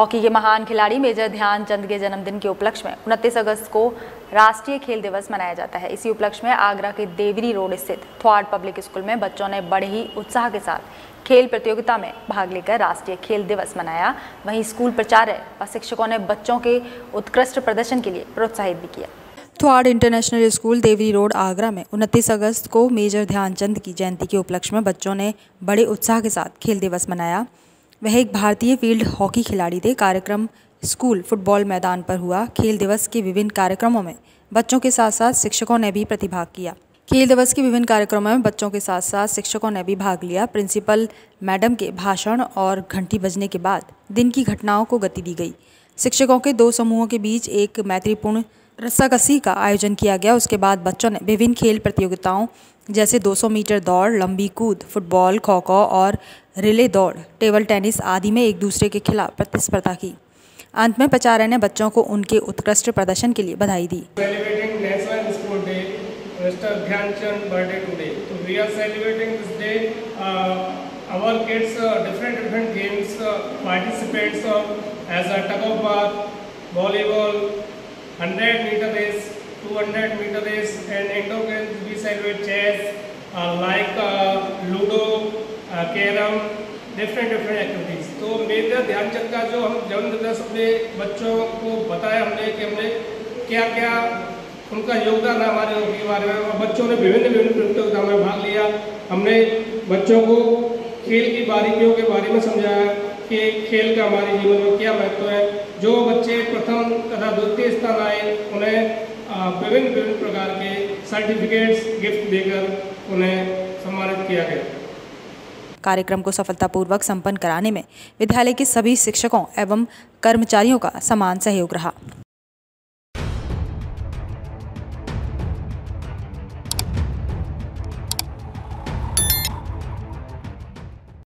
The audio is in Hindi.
हॉकी के महान खिलाड़ी मेजर ध्यानचंद के जन्मदिन के उपलक्ष्य में उनतीस अगस्त को राष्ट्रीय खेल दिवस मनाया जाता है। इसी उपलक्ष्य में आगरा के देवरी रोड स्थित थ्वाड पब्लिक स्कूल में बच्चों ने बड़े ही उत्साह के साथ खेल प्रतियोगिता में भाग लेकर राष्ट्रीय खेल दिवस मनाया। वहीं स्कूल प्राचार्य व शिक्षकों ने बच्चों के उत्कृष्ट प्रदर्शन के लिए प्रोत्साहित भी किया। थ्वाड international school Deori road Agra में उनतीस अगस्त को मेजर ध्यानचंद की जयंती के उपलक्ष्य में बच्चों ने बड़े उत्साह के साथ खेल दिवस मनाया। वह एक भारतीय फ़ील्ड हॉकी खिलाड़ी थे। कार्यक्रम स्कूल फुटबॉल मैदान पर हुआ। खेल दिवस के विभिन्न कार्यक्रमों में बच्चों के साथ साथ शिक्षकों ने भी प्रतिभाग किया। खेल दिवस के विभिन्न कार्यक्रमों में बच्चों के साथ साथ शिक्षकों ने भी भाग लिया। प्रिंसिपल मैडम के भाषण और घंटी बजने के बाद दिन की घटनाओं को गति दी गई। शिक्षकों के दो समूहों के बीच एक मैत्रीपूर्ण रस्साकसी का आयोजन किया गया। उसके बाद बच्चों ने विभिन्न खेल प्रतियोगिताओं जैसे 200 मीटर दौड़ लंबी कूद फुटबॉल खो खो और रिले दौड़ टेबल टेनिस आदि में एक दूसरे के खिलाफ प्रतिस्पर्धा की। अंत में प्राचार्य ने बच्चों को उनके उत्कृष्ट प्रदर्शन के लिए बधाई दी। Our kids uh, different different games uh, participants uh, as a tug of war volleyball 100 meter race 200 meter race and indoor games we celebrate chess uh, like uh, ludo uh, carrom different different activities तो मेजर ध्यानचंद का जो हम जन्मदिवस अपने बच्चों को बताया हमने कि हमने क्या क्या उनका योगदान है हमारे के बारे में और बच्चों ने विभिन्न विभिन्न प्रतियोगिताओं में भाग लिया। हमने बच्चों को खेल की बारीकियों के बारे में समझाया कि खेल का हमारे जीवन में क्या महत्व है। जो बच्चे प्रथम तथा द्वितीय स्थान विभिन्न विभिन्न प्रकार के सर्टिफिकेट्स गिफ्ट देकर उन्हें सम्मानित किया गया। कार्यक्रम को सफलतापूर्वक संपन्न कराने में विद्यालय के सभी शिक्षकों एवं कर्मचारियों का समान सहयोग रहा।